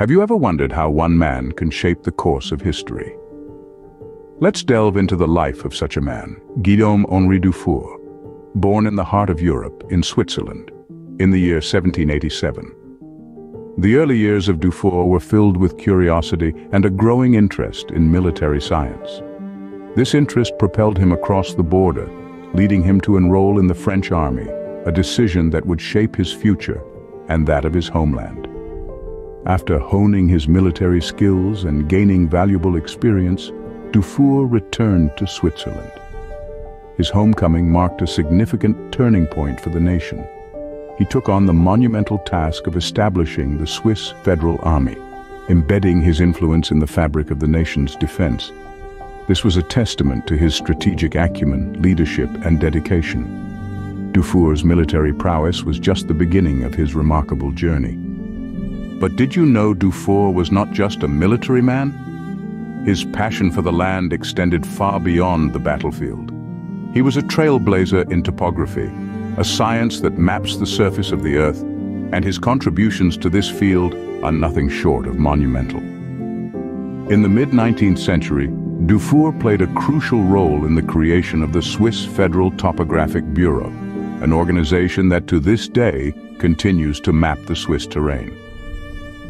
Have you ever wondered how one man can shape the course of history? Let's delve into the life of such a man, Guillaume Henri Dufour, born in the heart of Europe, in Switzerland, in the year 1787. The early years of Dufour were filled with curiosity and a growing interest in military science. This interest propelled him across the border, leading him to enroll in the French army, a decision that would shape his future and that of his homeland. After honing his military skills and gaining valuable experience, Dufour returned to Switzerland. His homecoming marked a significant turning point for the nation. He took on the monumental task of establishing the Swiss Federal Army, embedding his influence in the fabric of the nation's defense. This was a testament to his strategic acumen, leadership, and dedication. Dufour's military prowess was just the beginning of his remarkable journey. But did you know Dufour was not just a military man? His passion for the land extended far beyond the battlefield. He was a trailblazer in topography, a science that maps the surface of the Earth, and his contributions to this field are nothing short of monumental. In the mid-19th century, Dufour played a crucial role in the creation of the Swiss Federal Topographic Bureau, an organization that to this day continues to map the Swiss terrain.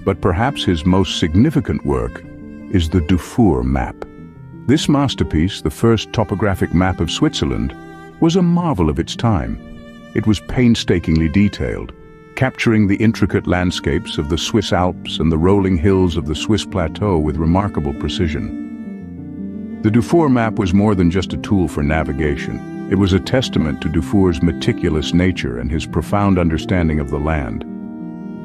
But perhaps his most significant work is the Dufour map. This masterpiece, the first topographic map of Switzerland, was a marvel of its time. It was painstakingly detailed, capturing the intricate landscapes of the Swiss Alps and the rolling hills of the Swiss plateau with remarkable precision. The Dufour map was more than just a tool for navigation. It was a testament to Dufour's meticulous nature and his profound understanding of the land.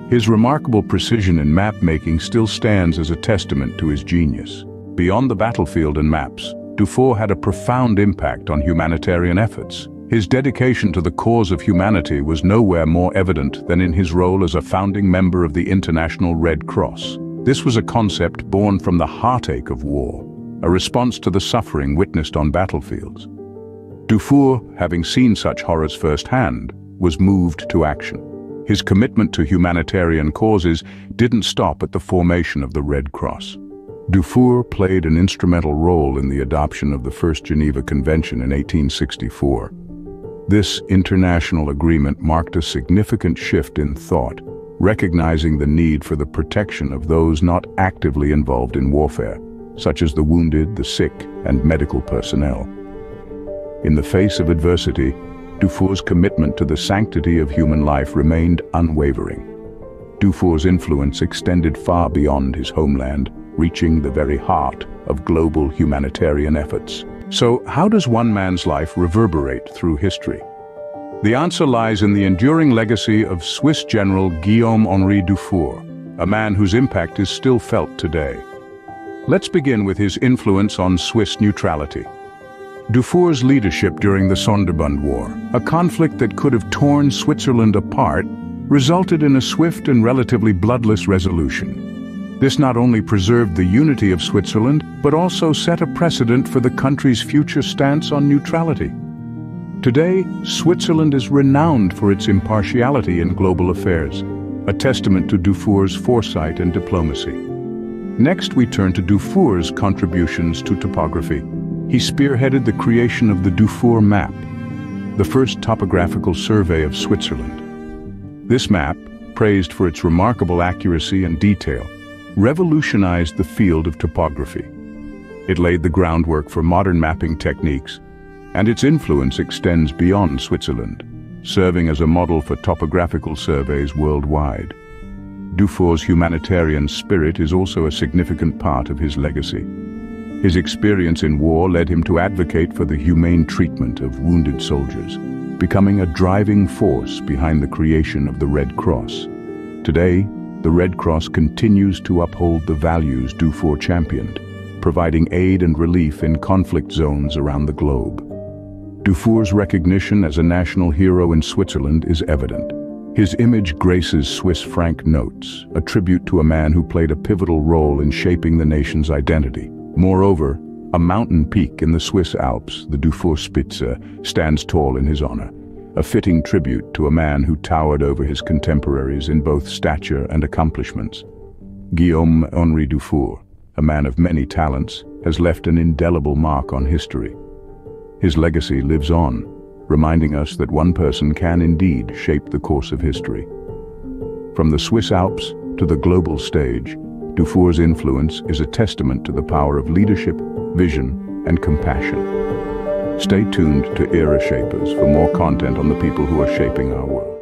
His remarkable precision in map-making still stands as a testament to his genius. Beyond the battlefield and maps, Dufour had a profound impact on humanitarian efforts. His dedication to the cause of humanity was nowhere more evident than in his role as a founding member of the International Red Cross. This was a concept born from the heartache of war, a response to the suffering witnessed on battlefields. Dufour, having seen such horrors firsthand, was moved to action. His commitment to humanitarian causes didn't stop at the formation of the Red Cross. Dufour played an instrumental role in the adoption of the First Geneva Convention in 1864. This international agreement marked a significant shift in thought, recognizing the need for the protection of those not actively involved in warfare, such as the wounded, the sick, and medical personnel. In the face of adversity, Dufour's commitment to the sanctity of human life remained unwavering. Dufour's influence extended far beyond his homeland, reaching the very heart of global humanitarian efforts. So how does one man's life reverberate through history? The answer lies in the enduring legacy of Swiss General Guillaume-Henri Dufour, a man whose impact is still felt today. Let's begin with his influence on Swiss neutrality. Dufour's leadership during the Sonderbund War, a conflict that could have torn Switzerland apart, resulted in a swift and relatively bloodless resolution. This not only preserved the unity of Switzerland, but also set a precedent for the country's future stance on neutrality. Today, Switzerland is renowned for its impartiality in global affairs, a testament to Dufour's foresight and diplomacy. Next, we turn to Dufour's contributions to topography. He spearheaded the creation of the Dufour map, the first topographical survey of Switzerland. This map, praised for its remarkable accuracy and detail, revolutionized the field of topography. It laid the groundwork for modern mapping techniques, and its influence extends beyond Switzerland, serving as a model for topographical surveys worldwide. Dufour's humanitarian spirit is also a significant part of his legacy. His experience in war led him to advocate for the humane treatment of wounded soldiers, becoming a driving force behind the creation of the Red Cross. Today, the Red Cross continues to uphold the values Dufour championed, providing aid and relief in conflict zones around the globe. Dufour's recognition as a national hero in Switzerland is evident. His image graces Swiss franc notes, a tribute to a man who played a pivotal role in shaping the nation's identity. Moreover, a mountain peak in the Swiss Alps, the Dufourspitze, stands tall in his honor, a fitting tribute to a man who towered over his contemporaries in both stature and accomplishments. Guillaume Henri Dufour, a man of many talents, has left an indelible mark on history. His legacy lives on, reminding us that one person can indeed shape the course of history. From the Swiss Alps to the global stage, Dufour's influence is a testament to the power of leadership, vision, and compassion. Stay tuned to Era Shapers for more content on the people who are shaping our world.